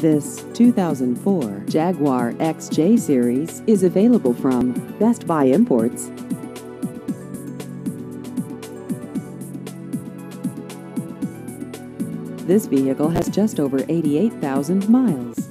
This 2004 Jaguar XJ Series is available from Best Buy Imports. This vehicle has just over 88,000 miles.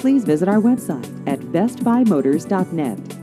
Please visit our website at bestbuymotors.net.